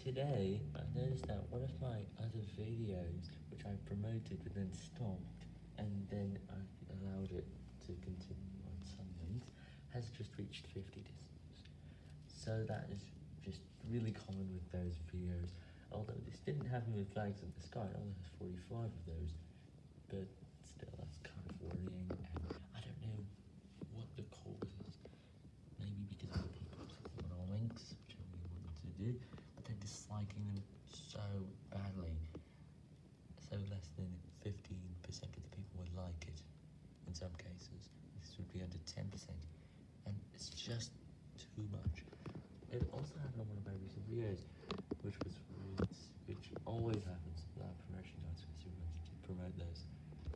Today, I noticed that one of my other videos, which I promoted but then stopped, and then I allowed it to continue on some links, has just reached 50 dislikes. So that is just really common with those videos, although this didn't happen with flags in the sky, it only has 45 of those, but still, that's kind of worrying, and I don't know what the cause is. Maybe because other people clicking on our links, which I really wanted to do, disliking them so badly. So less than 15% of the people would like it in some cases. This would be under 10%, and it's just too much. It also